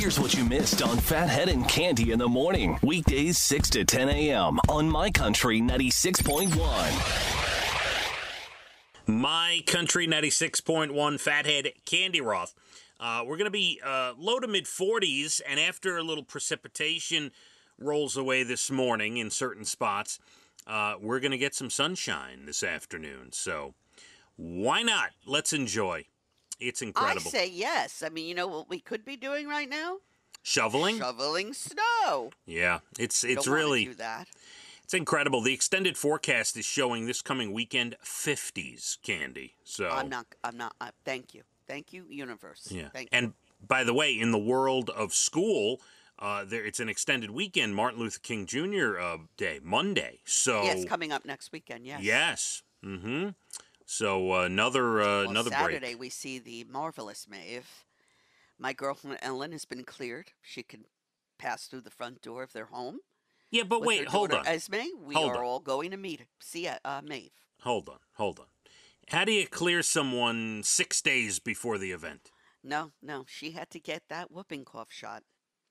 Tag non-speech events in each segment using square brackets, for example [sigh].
Here's what you missed on Phathead and Cande in the morning. Weekdays 6 to 10 a.m. on My Country 96.1. My Country 96.1 Phathead Cande Roth. Uh, we're going to be uh, low to mid 40s, and after a little precipitation rolls away this morning in certain spots, uh, we're going to get some sunshine this afternoon. So why not? Let's enjoy. It's incredible. I say yes. I mean, you know what we could be doing right now? Shoveling? Shoveling snow. Yeah, it's it's don't really do that. it's incredible. The extended forecast is showing this coming weekend 50s Cande. So I'm not. I'm not. I, thank you. Thank you, universe. Yeah. Thank and by the way, in the world of school, uh, there it's an extended weekend, Martin Luther King Jr. Uh, Day, Monday. So you. Yes, coming up next weekend. Yes. yes. Mm-hmm. So uh, another uh, Well, another Saturday break. we see the marvelous Maeve. My girlfriend Ellen has been cleared. She can pass through the front door of their home. Yeah, but with wait, hold on, Esme, we Hold are on. all going to meet see uh, Maeve. hold on, hold on. How do you clear someone six days before the event? No, no, she had to get that whooping cough shot.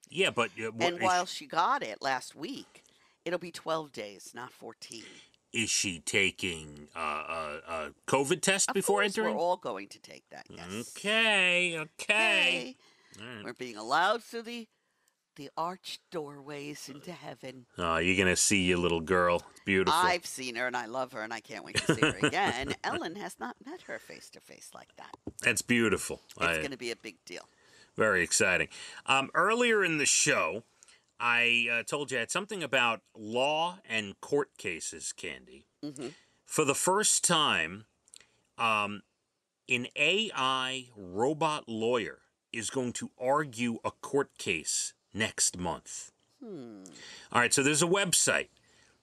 Yeah, but uh, and while she got it last week, it'll be 12 days, not 14. Is she taking uh, a, a COVID test Of before entering? We're all going to take that, yes. Okay, okay. Right. We're being allowed through the the arched doorways into heaven. Oh, you're gonna see your little girl. It's beautiful. I've seen her and I love her and I can't wait to see her [laughs] again. Ellen has not met her face to face like that. That's beautiful. It's I- going to be a big deal. Very exciting. Um, earlier in the show, I uh, told you I had something about law and court cases, Cande. Mhm. For the first time, um, an AI robot lawyer is going to argue a court case next month. Hmm. All right, so there's a website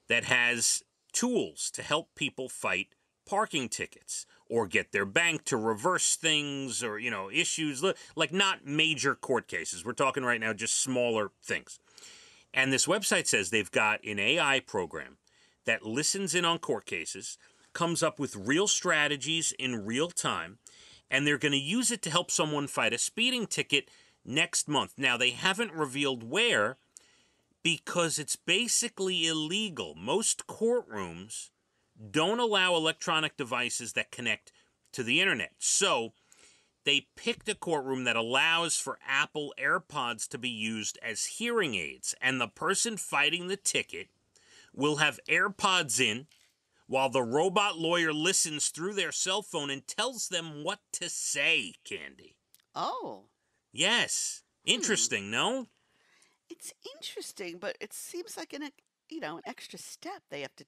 that has tools to help people fight parking tickets or get their bank to reverse things or, you know, issues li- like not major court cases. We're talking right now just smaller things. And this website says they've got an AI program that listens in on court cases, comes up with real strategies in real time, and they're going to use it to help someone fight a speeding ticket next month. Now, they haven't revealed where because it's basically illegal. Most courtrooms don't allow electronic devices that connect to the internet. So, they picked a courtroom that allows for Apple AirPods to be used as hearing aids, and the person fighting the ticket will have AirPods in while the robot lawyer listens through their cell phone and tells them what to say, Cande. Oh, Yes. Hmm. Interesting, no? it's interesting, but it seems like an you know an extra step they have to.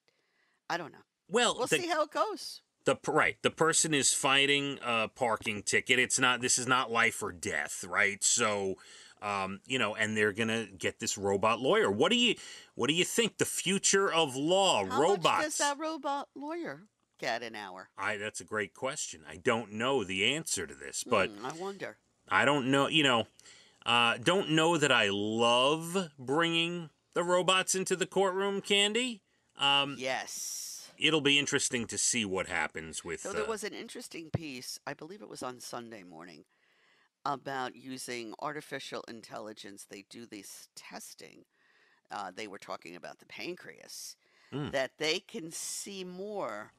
I don't know. Well, We'll the, see how it goes. the right, the person is fighting a parking ticket. It's not this is not life or death, right? So, um, you know, and they're going to get this robot lawyer. What do you what do you think the future of law, How robots? much does that robot lawyer get an hour? I that's a great question. I don't know the answer to this, but Hmm, I wonder. I don't know, you know, uh, don't know that I love bringing the robots into the courtroom, Cande. Um, Yes. It'll be interesting to see what happens with. So there uh, was an interesting piece, I believe it was on Sunday morning, about using artificial intelligence. They do this testing. Uh, they were talking about the pancreas, Mm. that they can see more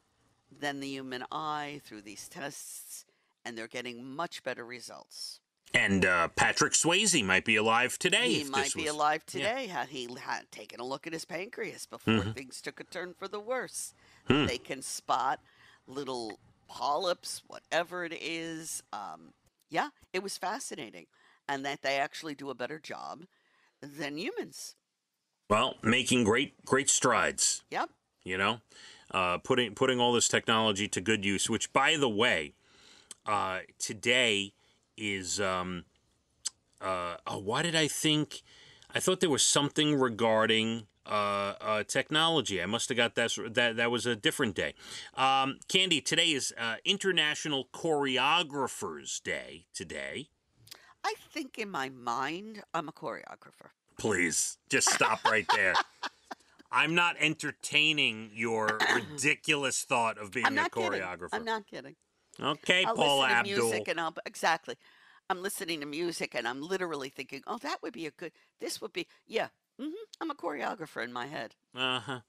than the human eye through these tests, and they're getting much better results. and uh, Patrick Swayze might be alive today. he might be was- alive yeah. today had he had taken a look at his pancreas before Mhm. things took a turn for the worse. Hmm. They can spot little polyps, whatever it is. Um, yeah, it was fascinating, and that they actually do a better job than humans. Well, making great great strides. Yep. You know, uh, putting putting all this technology to good use. Which, by the way, uh, today is um, uh, oh, why did I think? I thought there was something regarding uh, uh, technology. I must have got that. That that was a different day. Um, Cande, today is uh, International Choreographers Day. Today, I think in my mind, I'm a choreographer. please just stop right there. [laughs] I'm not entertaining your [clears throat] ridiculous thought of being I'm a not kidding. choreographer. I'm not kidding. Okay, I'll Paul listen Abdul. to music and I'll exactly. I'm listening to music and I'm literally thinking, oh, that would be a good, this would be, yeah, hmm I'm a choreographer in my head. Uh huh.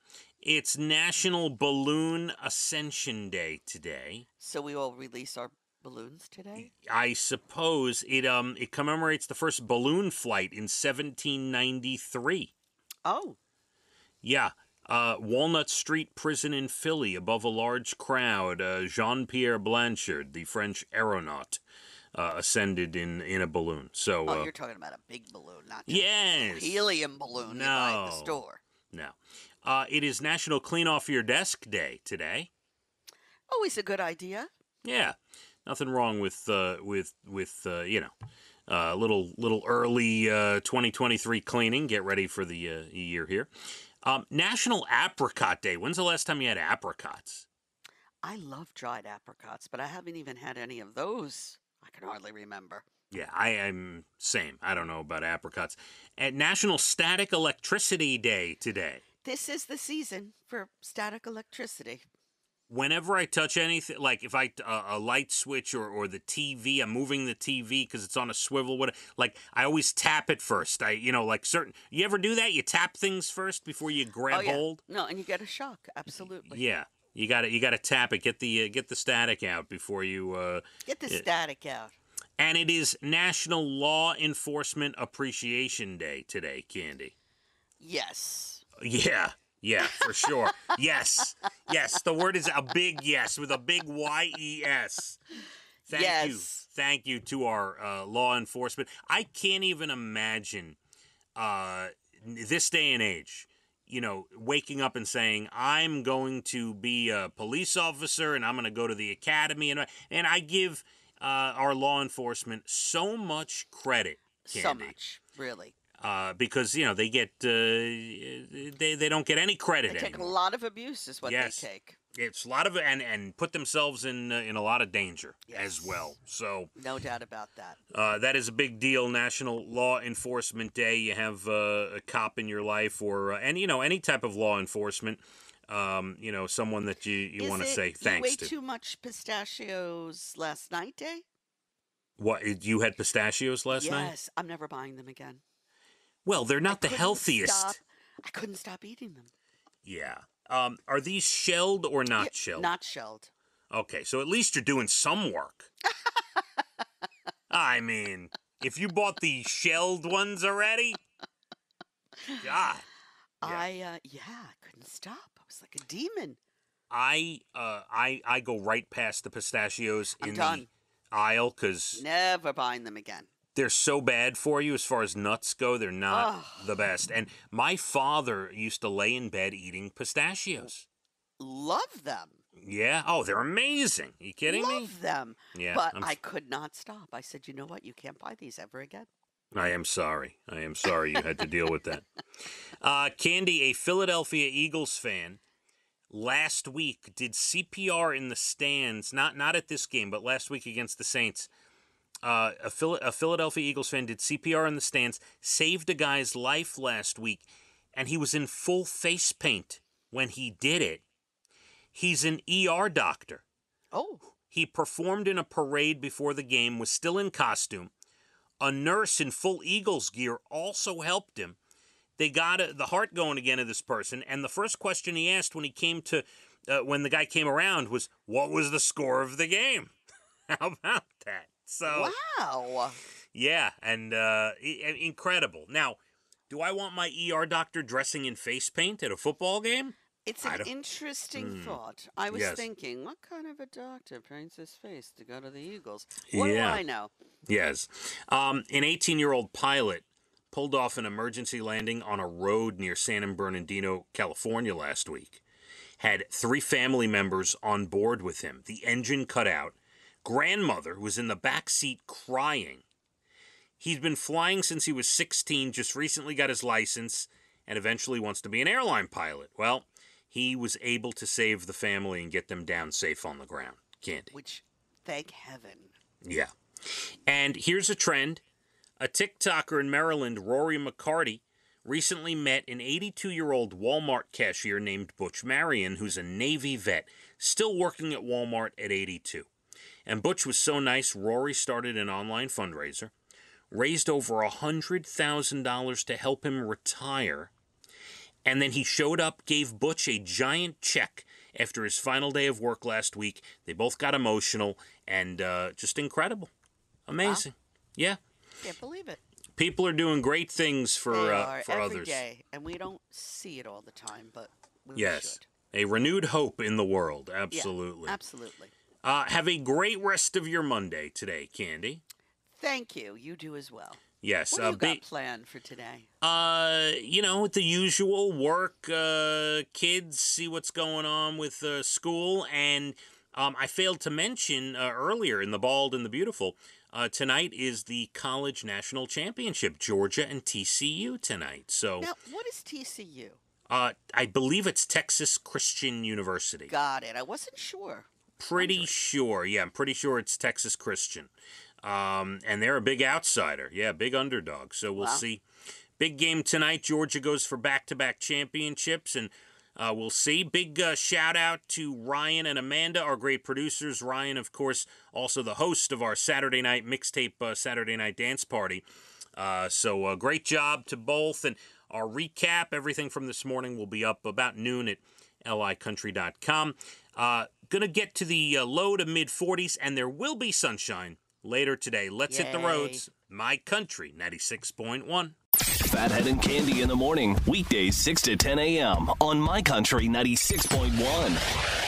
It's National Balloon Ascension Day today. So we all release our balloons today? I suppose it um it commemorates the first balloon flight in 1793. Oh, Yeah. Uh, Walnut Street Prison in Philly, above a large crowd, uh, Jean Pierre Blanchard, the French aeronaut, uh, ascended in, in a balloon. So, oh, uh, you're talking about a big balloon, not just yes. a helium balloon you buy at the No. store. No. Uh, it is National Clean Off Your Desk Day today. Always a good idea. Yeah, nothing wrong with uh, with with uh, you know a little little early uh, 2023 cleaning. Get ready for the uh, year here. Um, National Apricot Day. When's the last time you had apricots? I love dried apricots, but I haven't even had any of those. I can hardly remember. Yeah, I am same. I don't know about apricots. At National Static Electricity Day today. This is the season for static electricity. Whenever I touch anything, like if I uh, a light switch or, or the TV, I'm moving the TV because it's on a swivel. What like I always tap it first. I you know like certain. You ever do that? You tap things first before you grab oh, yeah. hold. No, and you get a shock. Absolutely. Yeah, you got to you got to tap it. Get the uh, get the static out before you. Uh, Get the Yeah. static out. and it is National Law Enforcement Appreciation Day today, Cande. Yes. Yeah, yeah, for sure. [laughs] yes, yes. The word is a big yes with a big Y E S. Thank you, thank you to our uh, law enforcement. I can't even imagine uh, this day and age. You know, waking up and saying, "I'm going to be a police officer and I'm going to go to the academy," and and I give uh, our law enforcement so much credit. So much, really. uh, because you know they get uh, they they don't get any credit They take a lot of abuse, is what Yes. they take. It's a lot of and and put themselves in uh, in a lot of danger as well. So No doubt about that. uh, that is a big deal. National Law Enforcement Day. You have uh, a cop in your life, or uh, and you know any type of law enforcement. Um, you know someone that you you want to say you thanks ate to. too much pistachios last night, Day? What you had pistachios last yes, night? Yes, I'm never buying them again. Well, they're I not the couldn't healthiest. Stop. I couldn't stop eating them. Yeah. Um, are these shelled or not Yeah, shelled? Not shelled. Okay, so at least you're doing some work. [laughs] I mean, if you bought the shelled ones already, God, I uh, yeah, I couldn't stop. I was like a demon. I uh, I I go right past the pistachios I'm in done. the aisle because Never buying them again. They're so bad for you as far as nuts go. They're not Ugh. the best. And my father used to lay in bed eating pistachios. Love them. Yeah. Oh, they're amazing. you kidding me? Love them. Yeah. but I'm I could not stop. I said, you know what? You can't buy these ever again. I am sorry. I am sorry you had to deal with that. [laughs] Uh, Cande, a Philadelphia Eagles fan, last week did CPR in the stands. Not not at this game, but last week against the Saints. Uh, a, Phil- a Philadelphia Eagles fan did CPR in the stands, saved a guy's life last week, and he was in full face paint when he did it. He's an ER doctor. Oh, He performed in a parade before the game, was still in costume. A nurse in full Eagles gear also helped him. They got uh the heart going again of this person, and the first question he asked when he came to, uh, when the guy came around was, "What was the score of the game?" [laughs] How about that? So wow. yeah, and uh, incredible. Now, do I want my ER doctor dressing in face paint at a football game? It's an interesting Hmm. thought. I was Yes. thinking, what kind of a doctor paints his face to go to the Eagles? What do Yeah. I know? Yes. Um, an 18 year old pilot pulled off an emergency landing on a road near San Bernardino, California last week. Had three family members on board with him. The engine cut out. Grandmother was in the back seat crying. He's been flying since he was 16, just recently got his license, and eventually wants to be an airline pilot. Well, he was able to save the family and get them down safe on the ground. Cande. Which, thank heaven. Yeah. And here's a trend. A TikToker in Maryland, Rory McCarty, recently met an 82 year old Walmart cashier named Butch Marion, who's a Navy vet, still working at Walmart at 82. And Butch was so nice, Rory started an online fundraiser, raised over a $100,000 to help him retire. And then he showed up, gave Butch a giant check after his final day of work last week. They both got emotional and uh, just incredible. Amazing. Yeah. Can't believe it. People are doing great things for uh, for every others. day, and we don't see it all the time, but we Yes. should. A renewed hope in the world. Yeah, Absolutely. Uh, have a great rest of your Monday today, Cande. Thank you. You do as well. Yes. What do uh, you got planned for today? Uh, you know, the usual work, uh, kids, see what's going on with uh, school. And um, I failed to mention uh, earlier in The Bald and the Beautiful, uh, tonight is the College National Championship, Georgia and TCU tonight. So Now, what is TCU? uh, I believe it's Texas Christian University. Got it. I wasn't sure. Pretty sure. Yeah, I'm pretty sure it's Texas Christian. Um, and they're a big outsider. Yeah, big underdog. So we'll Wow. see. Big game tonight. Georgia goes for back to back championships. And uh, we'll see. Big uh, shout out to Ryan and Amanda, our great producers. Ryan, of course, also the host of our Saturday night mixtape, uh, Saturday night dance party. Uh, so uh, great job to both. And our recap, everything from this morning, will be up about noon at licountry.com. Uh, gonna get to the uh, low to mid 40s, and there will be sunshine later today. Let's hit the roads. My country, 96.1. Phathead and Cande in the morning, weekdays 6 to 10 a.m. on My Country 96.1.